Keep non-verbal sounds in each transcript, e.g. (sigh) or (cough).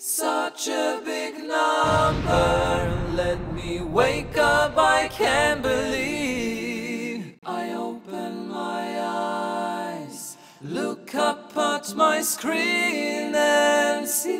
Such a big number. Let me wake up, I can't believe. I open my eyes, look up at my screen and see.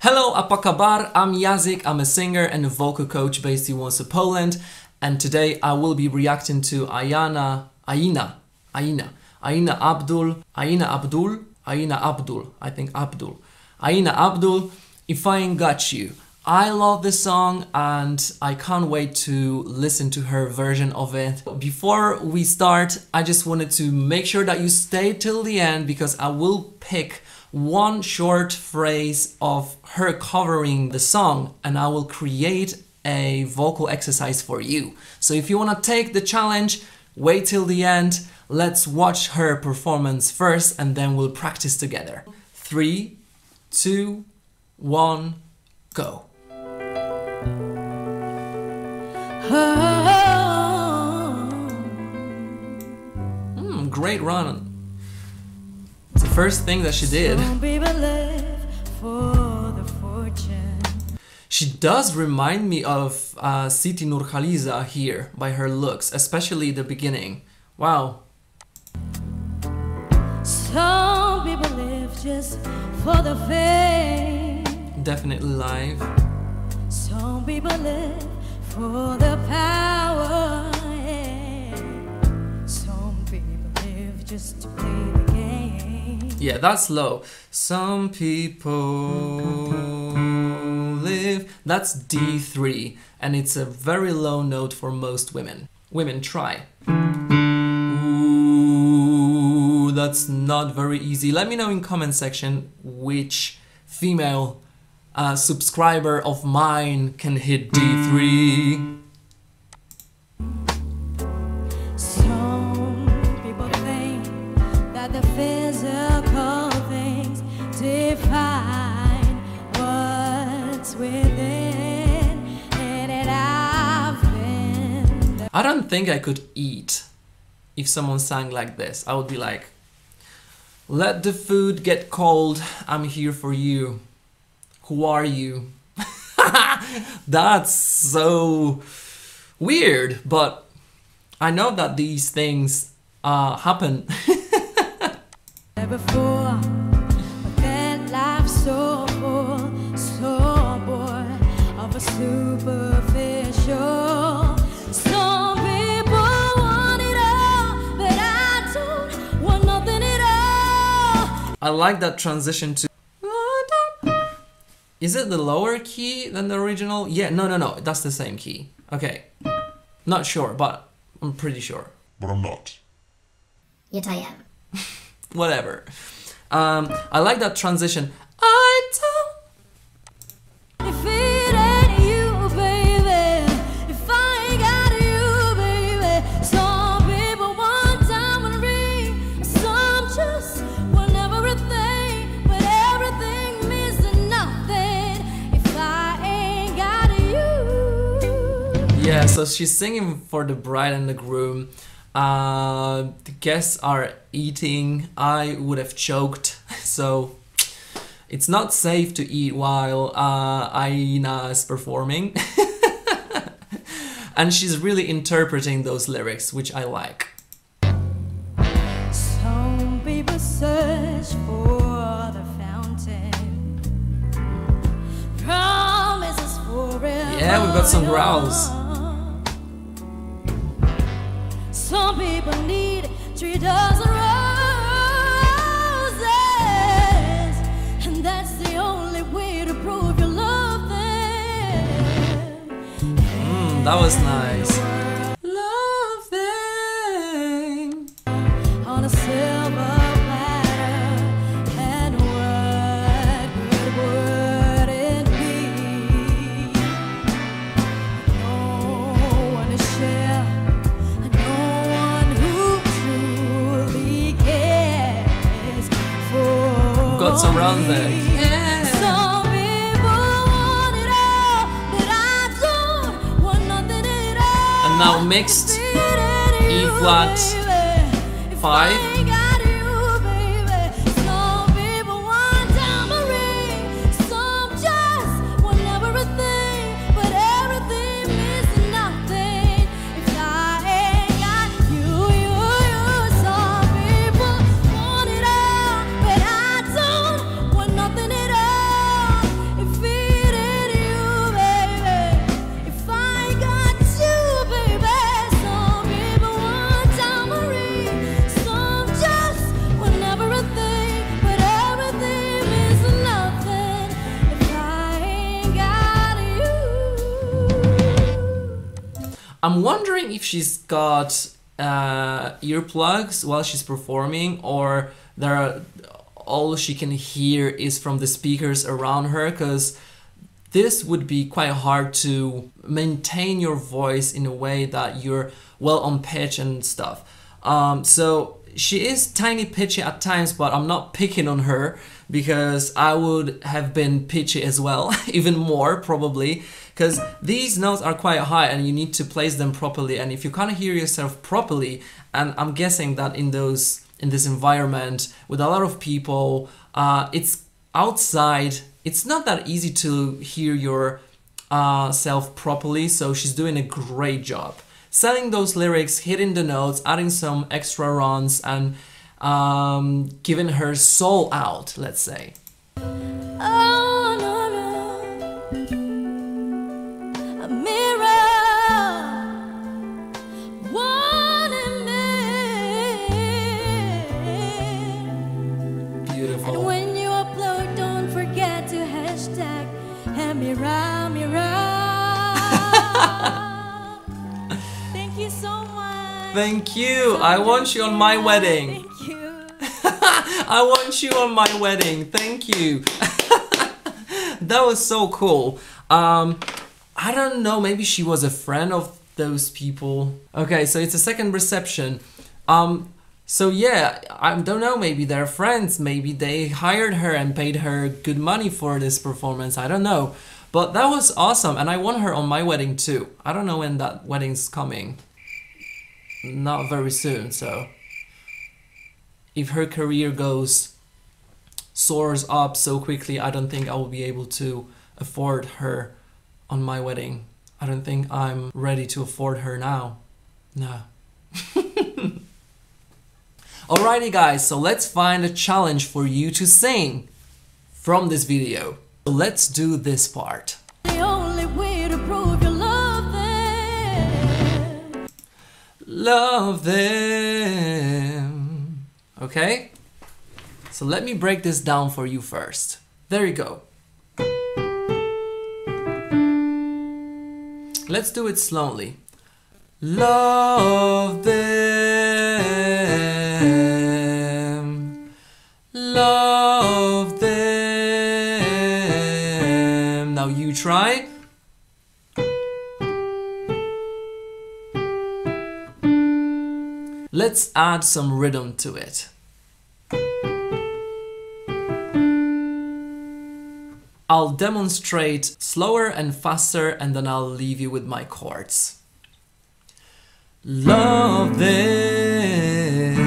Hello, Apakabar. I'm Yazik. I'm a singer and a vocal coach based in Warsaw, Poland. And today I will be reacting to Ayana, Aina, Aina, Aina Abdul, Aina Abdul, Aina Abdul, I think Abdul, Aina Abdul, If I Ain't Got You. I love this song and I can't wait to listen to her version of it. Before we start, I just wanted to make sure that you stay till the end because I will pick one short phrase of her covering the song and I will create a vocal exercise for you. So if you want to take the challenge, wait till the end. Let's watch her performance first and then we'll practice together. Three, two, one, go. (laughs) Mm, great run. It's the first thing that she did. She does remind me of uh, Siti Nurhaliza here by her looks, especially the beginning. Wow. Some people live just for the fame. Definitely live. Some people live for the power. yeah. Some people live just to play the game. Yeah, that's low. Some people live. That's D3, and it's a very low note for most women. Women, try. That's not very easy. Let me know in comment section which female uh, subscriber of mine can hit D3. Some people think that the physical things define what's within, and it I've been. I don't think I could eat if someone sang like this. I would be like, let the food get cold. I'm here for you. Who are you? (laughs) That's so weird, but I know that these things uh, happen. (laughs) so so I like that transition to. Is it the lower key than the original? Yeah, no, no, no, that's the same key. Okay. Not sure, but I'm pretty sure. but I'm not. Yet I am. (laughs) whatever. Um, I like that transition. I don't. So she's singing for the bride and the groom. Uh, the guests are eating. I would have choked, (laughs) so it's not safe to eat while uh, Aina is performing. (laughs) and she's really interpreting those lyrics, which I like. Some people search for the fountain. Promises forever. Yeah, we've got some growls. Some people need three dozen roses, and that's the only way to prove you love them. Mm, that was nice. Want nothing at all. And now mixed E flat five. I'm wondering if she's got uh, earplugs while she's performing, or there are, all she can hear is from the speakers around her, because this would be quite hard to maintain your voice in a way that you're well on pitch and stuff. Um, so she is tiny pitchy at times, but I'm not picking on her because I would have been pitchy as well, (laughs) even more probably. Because these notes are quite high and you need to place them properly. And if you can't hear yourself properly, and I'm guessing that in those in this environment with a lot of people, uh, it's outside. It's not that easy to hear your uh, properly. So she's doing a great job selling those lyrics, hitting the notes, adding some extra runs, and um, giving her soul out, let's say. Oh, you so much. Thank you. (laughs) I want you on my wedding. Thank you. I want you on my wedding. Thank you. that was so cool. Um, I don't know. Maybe she was a friend of those people. Okay, so it's a second reception. Um, so yeah, I don't know. Maybe they're friends. Maybe they hired her and paid her good money for this performance. I don't know. But that was awesome, and I want her on my wedding too. I don't know when that wedding's coming. Not very soon, so if her career goes soars up so quickly, I don't think I will be able to afford her on my wedding. I don't think I'm ready to afford her now. No. (laughs) Alrighty guys, so let's find a challenge for you to sing from this video. Let's do this part. Love them. Okay? So let me break this down for you first. There you go. Let's do it slowly. Love them. Love them. Now you try. Let's add some rhythm to it. I'll demonstrate slower and faster and then I'll leave you with my chords. Love them.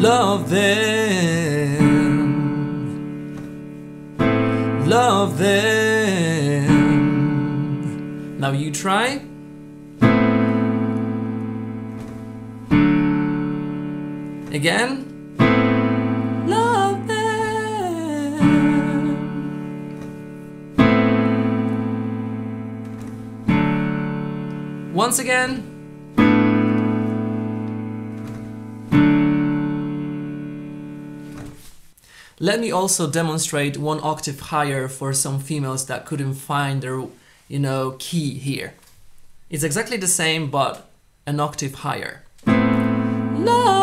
Love them. Love them. Now you try. Again. Love them. Once again. Let me also demonstrate one octave higher for some females that couldn't find their, you know, key here. It's exactly the same, but an octave higher. Love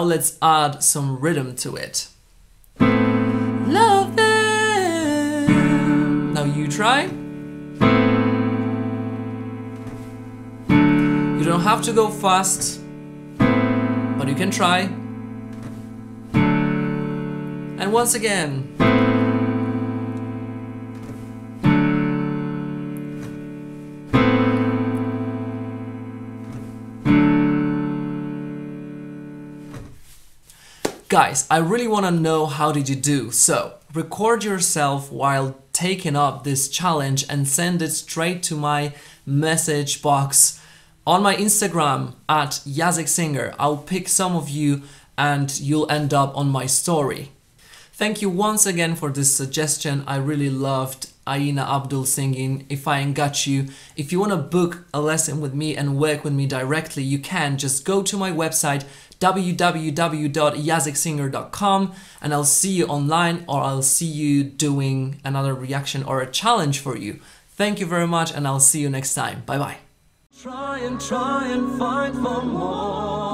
now let's add some rhythm to it. Love them. Now you try. You don't have to go fast, but you can try. And once again. Guys, I really want to know how did you do. So, record yourself while taking up this challenge and send it straight to my message box on my Instagram at Yazik Singer. I'll pick some of you and you'll end up on my story. Thank you once again for this suggestion. I really loved Aina Abdul singing If I Ain't Got You. If you want to book a lesson with me and work with me directly, you can just go to my website www.yaziksinger.com and I'll see you online or I'll see you doing another reaction or a challenge for you. Thank you very much and I'll see you next time. Bye bye. Try and try and find for more.